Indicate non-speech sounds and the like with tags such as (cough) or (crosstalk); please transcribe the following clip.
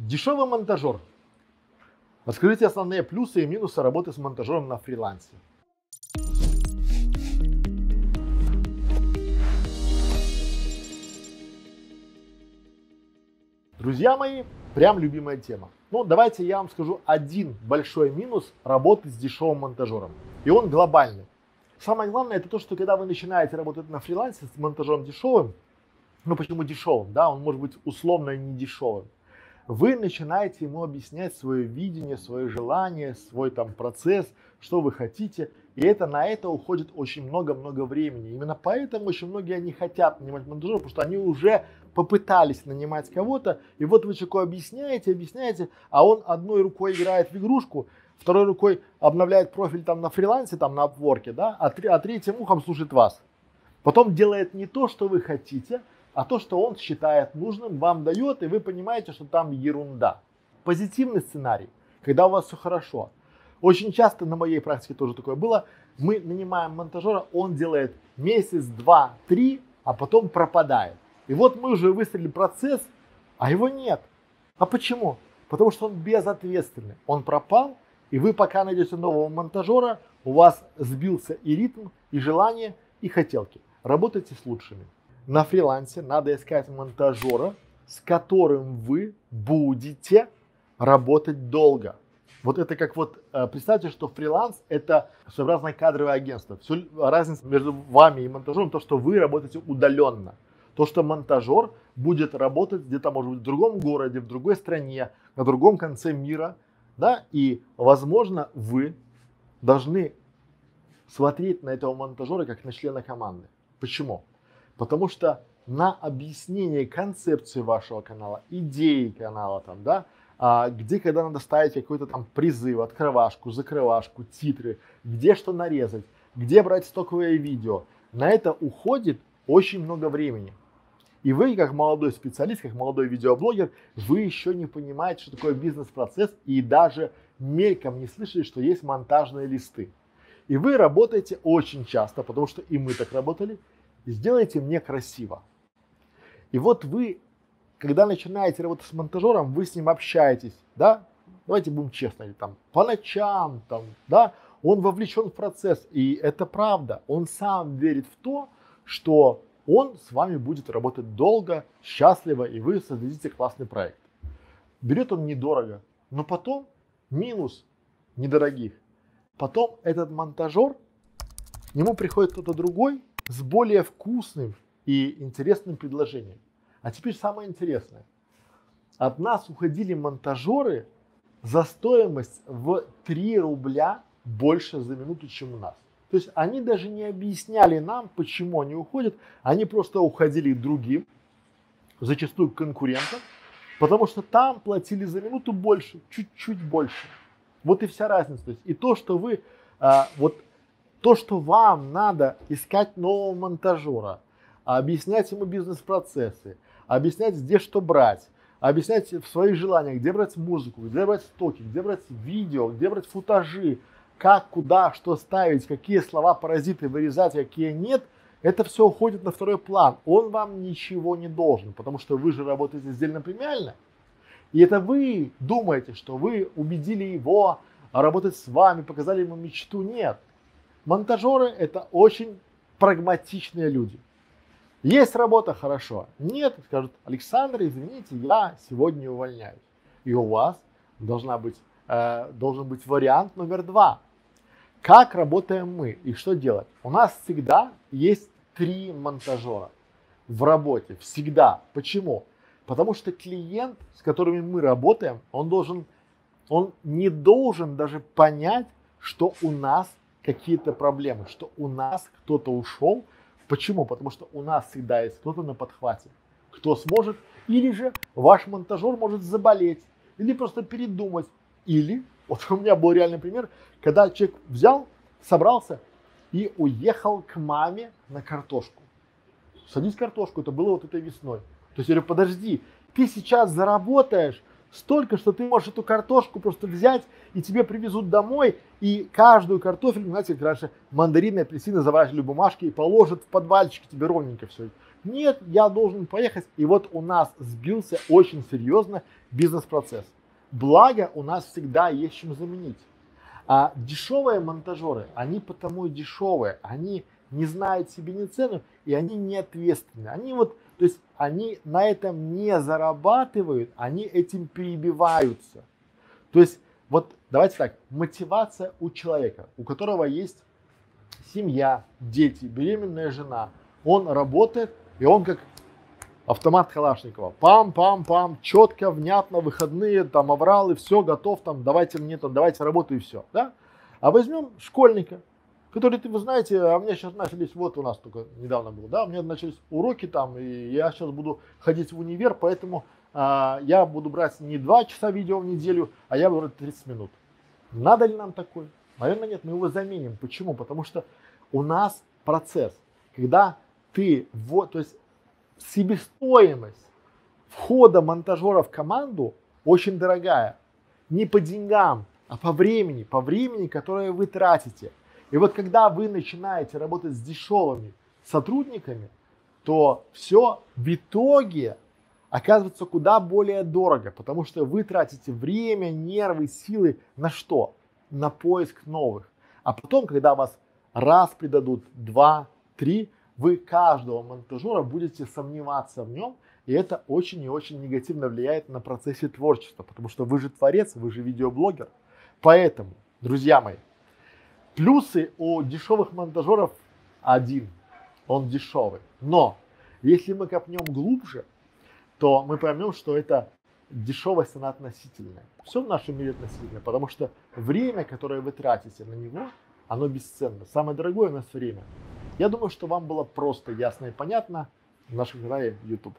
Дешевый монтажер. Расскажите основные плюсы и минусы работы с монтажером на фрилансе. Друзья мои, прям любимая тема. Ну, давайте я вам скажу один большой минус работы с дешевым монтажером. И он глобальный. Самое главное, это то, что когда вы начинаете работать на фрилансе с монтажером дешевым, ну почему дешевым, да, он может быть условно не дешевым, вы начинаете ему объяснять свое видение, свое желание, свой там процесс, что вы хотите, и это на это уходит очень много-много времени. Именно поэтому очень многие не хотят нанимать монтажера, потому что они уже попытались нанимать кого-то, и вот вы человеку объясняете, объясняете, а он одной рукой играет в игрушку, второй рукой обновляет профиль там на фрилансе, там на обворке, да, а, а третьим ухом слушает вас. Потом делает не то, что вы хотите, а то, что он считает нужным, вам дает, и вы понимаете, что там ерунда. Позитивный сценарий, когда у вас все хорошо. Очень часто на моей практике тоже такое было. Мы нанимаем монтажера, он делает месяц, два, три, а потом пропадает. И вот мы уже выстроили процесс, а его нет. А почему? Потому что он безответственный. Он пропал, и вы пока найдете нового монтажера, у вас сбился и ритм, и желание, и хотелки. Работайте с лучшими на фрилансе надо искать монтажера, с которым вы будете работать долго. Вот это как вот, э, представьте, что фриланс это своеобразное кадровое агентство. Все, разница между вами и монтажером, то, что вы работаете удаленно. То, что монтажер будет работать где-то, может быть, в другом городе, в другой стране, на другом конце мира, да, и, возможно, вы должны смотреть на этого монтажера как на члена команды. Почему? Потому что на объяснение концепции вашего канала, идеи канала там, да, а, где когда надо ставить какой-то там призыв, открывашку, закрывашку, титры, где что нарезать, где брать стоковое видео. На это уходит очень много времени. И вы, как молодой специалист, как молодой видеоблогер, вы еще не понимаете, что такое бизнес-процесс, и даже мельком не слышали, что есть монтажные листы. И вы работаете очень часто, потому что и мы так работали, сделайте мне красиво. И вот вы, когда начинаете работать с монтажером, вы с ним общаетесь, да, давайте будем честны, там, по ночам, там, да, он вовлечен в процесс, и это правда, он сам верит в то, что он с вами будет работать долго, счастливо, и вы создадите классный проект. Берет он недорого, но потом минус недорогих. Потом этот монтажер, к нему приходит кто-то другой, с более вкусным и интересным предложением. А теперь самое интересное. От нас уходили монтажеры за стоимость в 3 рубля больше за минуту, чем у нас. То есть они даже не объясняли нам, почему они уходят. Они просто уходили к другим, зачастую конкурентам, потому что там платили за минуту больше, чуть-чуть больше. Вот и вся разница. То есть и то, что вы а, вот то, что вам надо искать нового монтажера, объяснять ему бизнес-процессы, объяснять, где что брать, объяснять в своих желаниях, где брать музыку, где брать стоки, где брать видео, где брать футажи, как, куда, что ставить, какие слова паразиты вырезать, какие нет, это все уходит на второй план. Он вам ничего не должен, потому что вы же работаете сдельно премиально. И это вы думаете, что вы убедили его работать с вами, показали ему мечту. Нет. Монтажеры это очень прагматичные люди. Есть работа, хорошо. Нет, скажут, Александр, извините, я сегодня увольняюсь. И у вас должна быть, э, должен быть вариант номер два. Как работаем мы и что делать? У нас всегда есть три монтажера в работе. Всегда. Почему? Потому что клиент, с которыми мы работаем, он должен, он не должен даже понять, что у нас какие-то проблемы, что у нас кто-то ушел. Почему? Потому что у нас всегда есть кто-то на подхвате, кто сможет, или же ваш монтажер может заболеть, или просто передумать, или, (laughs) вот у меня был реальный пример, когда человек взял, собрался и уехал к маме на картошку. Садись картошку, это было вот этой весной. То есть я говорю, подожди, ты сейчас заработаешь столько, что ты можешь эту картошку просто взять, и тебе привезут домой, и каждую картофель, знаете, как раньше мандарины, апельсины заворачивали бумажки и положат в подвальчик тебе ровненько все. Нет, я должен поехать. И вот у нас сбился очень серьезно бизнес-процесс. Благо, у нас всегда есть чем заменить. А дешевые монтажеры, они потому и дешевые, они не знают себе ни цену, и они не ответственны. Они вот, то есть они на этом не зарабатывают, они этим перебиваются. То есть вот давайте так, мотивация у человека, у которого есть семья, дети, беременная жена, он работает, и он как автомат Калашникова. Пам-пам-пам, четко, внятно, выходные, там, авралы, все, готов, там, давайте мне, там, давайте работу и все, да? А возьмем школьника, который, вы знаете, а у меня сейчас начались, вот у нас только недавно было, да, у меня начались уроки там, и я сейчас буду ходить в универ, поэтому а, я буду брать не 2 часа видео в неделю, а я буду брать 30 минут. Надо ли нам такой? Наверное, нет, мы его заменим. Почему? Потому что у нас процесс, когда ты, вот, то есть себестоимость входа монтажера в команду очень дорогая. Не по деньгам, а по времени, по времени, которое вы тратите. И вот когда вы начинаете работать с дешевыми сотрудниками, то все в итоге оказывается куда более дорого, потому что вы тратите время, нервы, силы на что? На поиск новых. А потом, когда вас раз придадут, два, три, вы каждого монтажера будете сомневаться в нем, и это очень и очень негативно влияет на процессе творчества, потому что вы же творец, вы же видеоблогер. Поэтому, друзья мои, плюсы у дешевых монтажеров один, он дешевый. Но если мы копнем глубже, то мы поймем, что это дешевость, она относительная. Все в нашем мире относительно, потому что время, которое вы тратите на него, оно бесценно. Самое дорогое у нас время. Я думаю, что вам было просто ясно и понятно в нашем канале YouTube.